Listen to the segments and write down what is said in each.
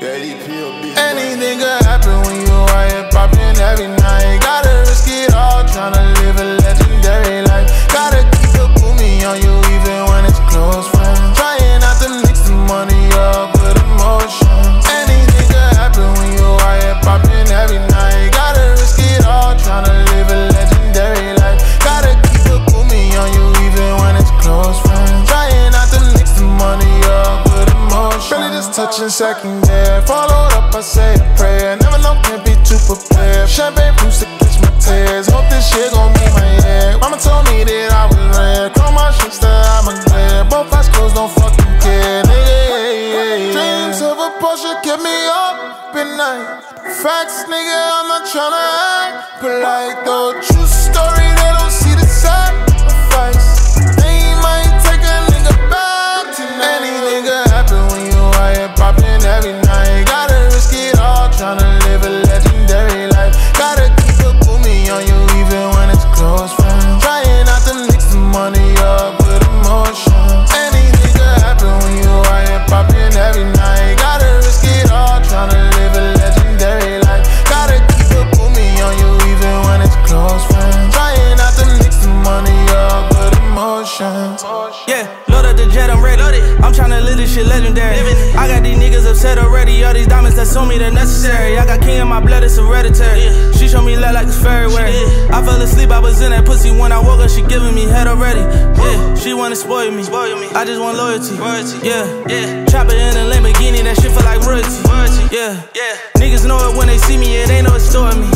Anything could happen when you out here popping every night. Gotta risk it just touching second gear. Followed up, I say a prayer. Never know, can't be too prepared. Champagne boost to catch my tears. Hope this shit gon' meet my head. Mama told me that I was red. Chrome my that I'm a glare. Both eyes closed, don't fucking care, nigga. Dreams of a Porsche kept me up at night. Facts, nigga, I'm not tryna act polite though. True story, popping every night. On me, they're necessary. I got king in my blood, it's hereditary. She show me love like it's February. I fell asleep, I was in that pussy when I woke up. She giving me head already. Yeah, she wanna spoil me. Spoil me. I just want loyalty. Yeah, yeah. Chopper in a Lamborghini, that shit feel like royalty. Yeah, yeah. Niggas know it when they see me, it ain't no it's story me.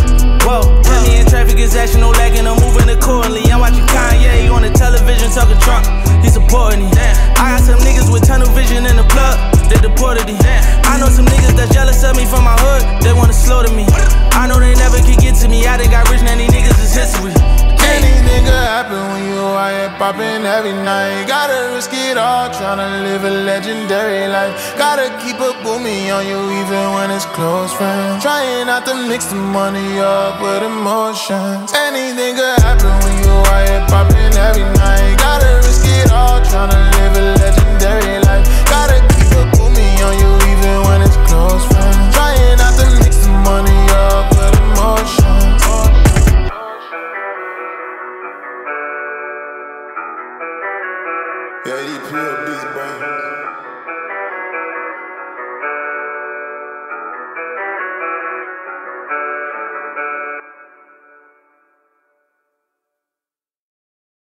Whoa, put me in traffic, is action, no lagging, I'm moving accordingly. I'm watching Kanye on the television talking Trump. He supporting me. I got some niggas with tunnel vision in the plug, they deported me. Know some niggas that's jealous of me from my hood, they wanna slow to me. I know they never could get to me, I done got rich, now these niggas is history. Anything could happen when you here popping every night. Gotta risk it all, tryna live a legendary life. Gotta keep a boomy on you even when it's close friends. Trying not to mix the money up with emotions. Anything could happen when you here popping every night. Gotta real is